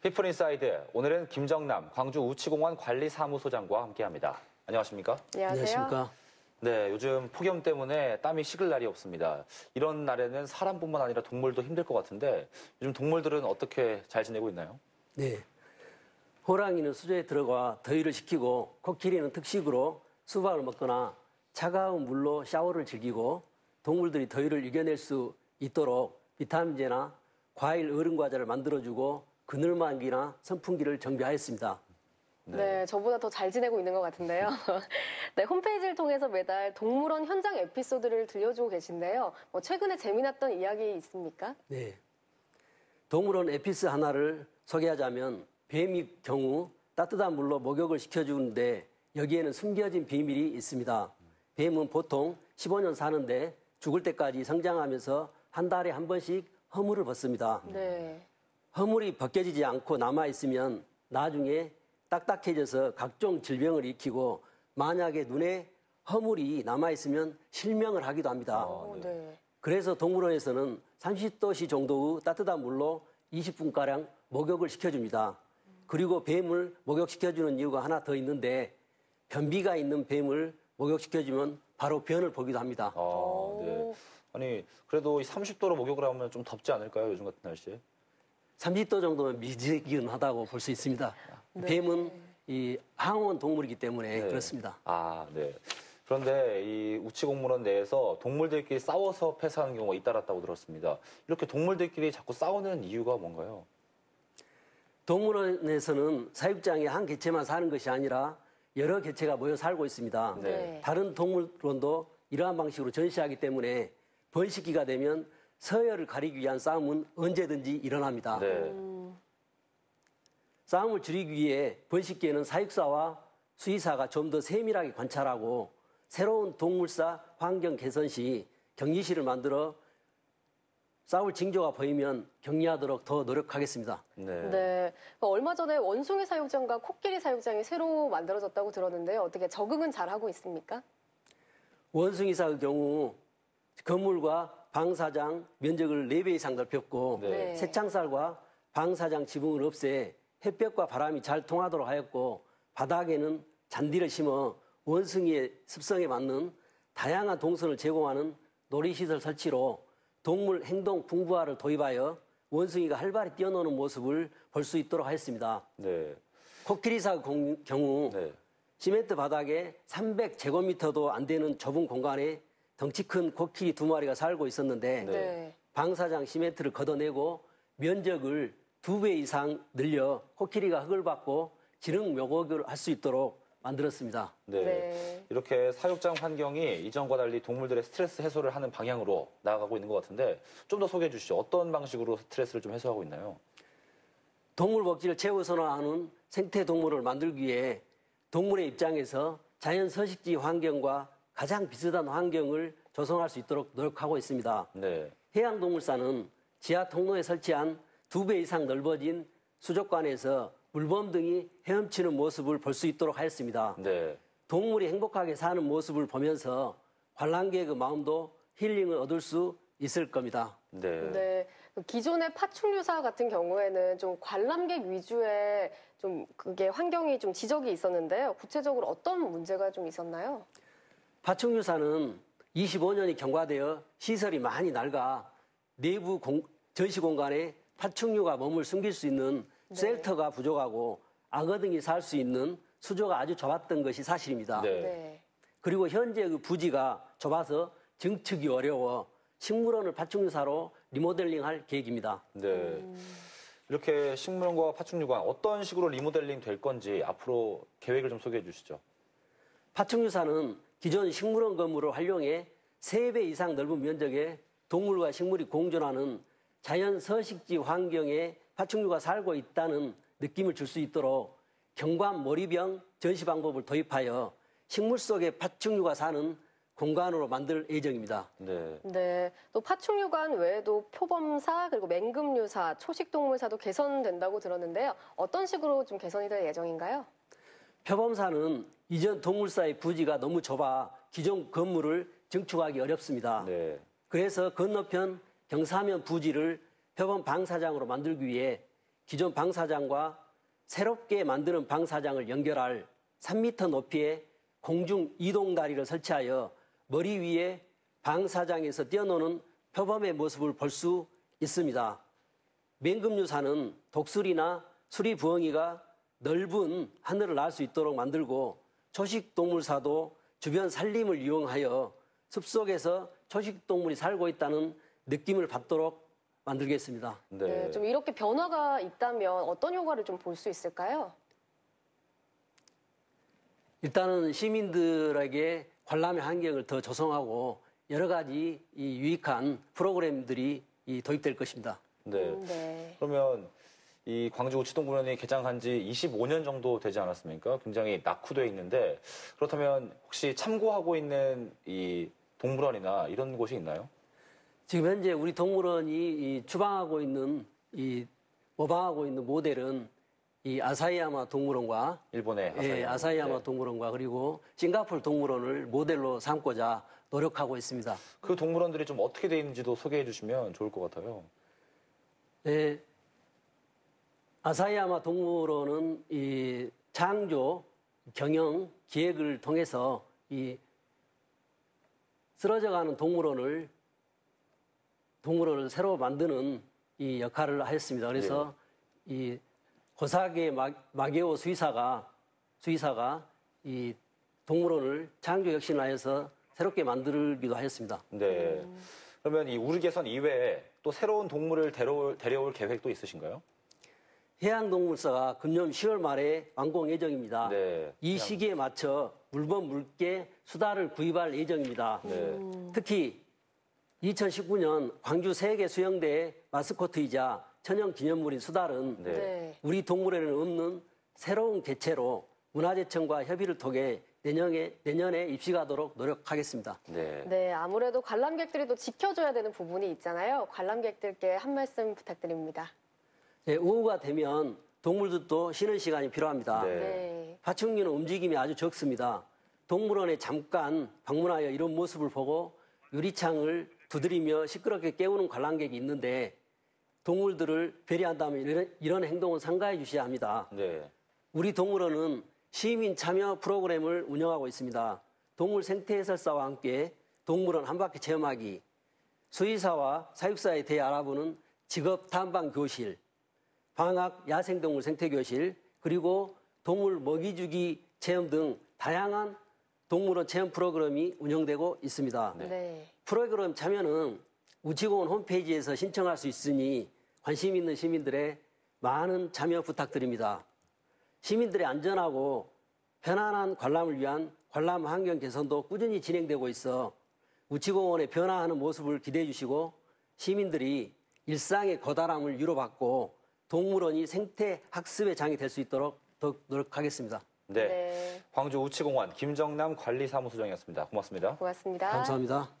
People Inside 오늘은 김정남 광주 우치공원 관리사무소장과 함께합니다. 안녕하십니까? 안녕하십니까. 네, 요즘 폭염 때문에 땀이 식을 날이 없습니다. 이런 날에는 사람뿐만 아니라 동물도 힘들 것 같은데 요즘 동물들은 어떻게 잘 지내고 있나요? 네. 호랑이는 수조에 들어가 더위를 식히고 코끼리는 특식으로 수박을 먹거나 차가운 물로 샤워를 즐기고 동물들이 더위를 이겨낼 수 있도록 비타민제나 과일 얼음 과자를 만들어주고 그늘만기나 선풍기를 정비하였습니다. 네. 저보다 더 잘 지내고 있는 것 같은데요. 네, 홈페이지를 통해서 매달 동물원 현장 에피소드를 들려주고 계신데요. 뭐 최근에 재미났던 이야기 있습니까? 네. 동물원 에피스 하나를 소개하자면 뱀의 경우 따뜻한 물로 목욕을 시켜주는데 여기에는 숨겨진 비밀이 있습니다. 뱀은 보통 15년 사는데 죽을 때까지 성장하면서 한 달에 한 번씩 허물을 벗습니다. 네. 허물이 벗겨지지 않고 남아 있으면 나중에 딱딱해져서 각종 질병을 일으키고 만약에 눈에 허물이 남아 있으면 실명을 하기도 합니다. 오, 네. 그래서 동물원에서는 30도씨 정도의 따뜻한 물로 20분 가량 목욕을 시켜줍니다. 그리고 뱀을 목욕시켜주는 이유가 하나 더 있는데 변비가 있는 뱀을 목욕시켜주면 바로 변을 보기도 합니다. 아, 네. 아니 그래도 이 30도로 목욕을 하면 좀 덥지 않을까요? 요즘 같은 날씨에? 30도 정도면 미지근하다고 볼 수 있습니다. 뱀은 이 항원 동물이기 때문에 네. 그렇습니다. 아, 네. 그런데 이 우치공무원 내에서 동물들끼리 싸워서 폐사하는 경우가 잇따랐다고 들었습니다. 이렇게 동물들끼리 자꾸 싸우는 이유가 뭔가요? 동물원에서는 사육장에 한 개체만 사는 것이 아니라 여러 개체가 모여 살고 있습니다. 네. 다른 동물원도 이러한 방식으로 전시하기 때문에 번식기가 되면 서열을 가리기 위한 싸움은 언제든지 일어납니다. 네. 싸움을 줄이기 위해 번식기에는 사육사와 수의사가 좀 더 세밀하게 관찰하고 새로운 동물사 환경 개선 시 격리실을 만들어 싸울 징조가 보이면 격리하도록 더 노력하겠습니다. 네. 네. 얼마 전에 원숭이 사육장과 코끼리 사육장이 새로 만들어졌다고 들었는데요. 어떻게 적응은 잘 하고 있습니까? 원숭이사의 경우 건물과 방사장 면적을 4배 이상 넓혔고 네. 새창살과 방사장 지붕을 없애 햇볕과 바람이 잘 통하도록 하였고 바닥에는 잔디를 심어 원숭이의 습성에 맞는 다양한 동선을 제공하는 놀이시설 설치로 동물 행동 풍부화를 도입하여 원숭이가 활발히 뛰어노는 모습을 볼 수 있도록 하였습니다. 네. 코끼리사 공- 경우 네. 시멘트 바닥에 300제곱미터도 안 되는 좁은 공간에 덩치 큰 코끼리 두 마리가 살고 있었는데 네. 네. 방사장 시멘트를 걷어내고 면적을 두 배 이상 늘려 코끼리가 흙을 받고 지능 묘목을 할 수 있도록 만들었습니다. 네. 네. 이렇게 사육장 환경이 이전과 달리 동물들의 스트레스 해소를 하는 방향으로 나아가고 있는 것 같은데 좀 더 소개해 주시죠. 어떤 방식으로 스트레스를 좀 해소하고 있나요? 동물 복지를 최우선화하는 생태 동물을 만들기 위해 동물의 입장에서 자연 서식지 환경과 가장 비슷한 환경을 조성할 수 있도록 노력하고 있습니다. 네. 해양동물사는 지하 통로에 설치한 두 배 이상 넓어진 수족관에서 물범 등이 헤엄치는 모습을 볼 수 있도록 하였습니다. 네. 동물이 행복하게 사는 모습을 보면서 관람객의 마음도 힐링을 얻을 수 있을 겁니다. 네. 네. 그 기존의 파충류사 같은 경우에는 좀 관람객 위주의 좀 그게 환경이 좀 지적이 있었는데요. 구체적으로 어떤 문제가 좀 있었나요? 파충류사는 25년이 경과되어 시설이 많이 낡아 내부 공- 전시 공간에 파충류가 몸을 숨길 수 있는 네. 셀터가 부족하고 악어 등이 살 수 있는 수조가 아주 좁았던 것이 사실입니다. 네. 네. 그리고 현재 그 부지가 좁아서 증축이 어려워 식물원을 파충류사로 리모델링할 계획입니다. 네. 이렇게 식물원과 파충류관 어떤 식으로 리모델링 될 건지 앞으로 계획을 좀 소개해 주시죠. 파충류사는 기존 식물원 건물을 활용해 3배 이상 넓은 면적에 동물과 식물이 공존하는 자연 서식지 환경에 파충류가 살고 있다는 느낌을 줄 수 있도록 경관 몰입형 전시 방법을 도입하여 식물 속에 파충류가 사는 공간으로 만들 예정입니다. 네. 네. 또 파충류관 외에도 표범사 그리고 맹금류사, 초식동물사도 개선된다고 들었는데요. 어떤 식으로 좀 개선이 될 예정인가요? 표범사는 이전 동물사의 부지가 너무 좁아 기존 건물을 증축하기 어렵습니다. 기존 방사장과 새롭게 만드는 방사장을 연결할 3m 높이의 공중 이동 다리를 설치하여 머리 위에 방사장에서 뛰어노는 표범의 모습을 볼 수 있습니다. 맹금유사는 독수리나 수리 부엉이가 넓은 하늘을 날 수 있도록 만들고 초식 동물사도 주변 산림을 이용하여 숲속에서 초식 동물이 살고 있다는 느낌을 받도록 만들겠습니다. 네. 네, 좀 이렇게 변화가 있다면 어떤 효과를 좀 볼 수 있을까요? 일단은 시민들에게 관람의 환경을 더 조성하고 여러 가지 이 유익한 프로그램들이 이 도입될 것입니다. 네. 음, 네. 그러면 이 광주 우치동물원이 개장한 지 25년 정도 되지 않았습니까? 굉장히 낙후돼 있는데 그렇다면 혹시 참고하고 있는 이 동물원이나 이런 곳이 있나요? 지금 현재 우리 동물원이 이 추방하고 있는 이 모방하고 있는 모델은 이 아사히야마 동물원과 일본의 예, 아사히야마 네. 동물원과 그리고 싱가포르 동물원을 모델로 삼고자 노력하고 있습니다. 그 동물원들이 좀 어떻게 돼 있는지도 소개해 주시면 좋을 것 같아요. 네, 아사히야마 동물원은 이 창조, 경영, 기획을 통해서 이 쓰러져가는 동물원을 동물원을 새로 만드는 이 역할을 하였습니다. 그래서 이 고사계 마- 마게오 수의사가 수의사가 이 동물원을 창조 혁신하여서 새롭게 만들기도 하였습니다. 네. 그러면 이 우르개선 이외에 또 새로운 동물을 데려올, 데려올 계획도 있으신가요? 해양동물사가 금년 10월 말에 완공 예정입니다. 네. 이 시기에 맞춰 물범 물개 수달을 구입할 예정입니다. 네. 특히 2019년 광주 세계 수영대회 마스코트이자 천연 기념물인 수달은 네. 네. 우리 동물에는 없는 새로운 개체로 문화재청과 협의를 통해 내년에, 내년에 입시가도록 노력하겠습니다. 네. 네, 아무래도 관람객들이 또 지켜줘야 되는 부분이 있잖아요. 관람객들께 한 말씀 부탁드립니다. 예, 오후가 되면 동물들도 쉬는 시간이 필요합니다. 네. 네. 파충류는 움직임이 아주 적습니다. 동물원에 잠깐 방문하여 이런 모습을 보고 유리창을 두드리며 시끄럽게 깨우는 관람객이 있는데 동물들을 배려한다면 이런, 이런 행동은 삼가해 주셔야 합니다. 네. 우리 동물원은 시민 참여 프로그램을 운영하고 있습니다. 동물 생태 해설사와 함께 동물원 한 바퀴 체험하기, 수의사와 사육사에 대해 알아보는 직업 탐방 교실, 방학 야생동물 생태 교실, 그리고 동물 먹이주기 체험 등 다양한 동물원 체험 프로그램이 운영되고 있습니다. 네. 프로그램 참여는 우치공원 홈페이지에서 신청할 수 있으니 관심 있는 시민들의 많은 참여 부탁드립니다. 시민들의 안전하고 편안한 관람을 위한 관람 환경 개선도 꾸준히 진행되고 있어 우치공원의 변화하는 모습을 기대해 주시고 시민들이 일상의 거다람을 위로받고 동물원이 생태 학습의 장이 될 수 있도록 더욱 노력하겠습니다. 네. 네. 광주 우치공원 김정남 관리사무소장이었습니다. 고맙습니다. 고맙습니다. 감사합니다.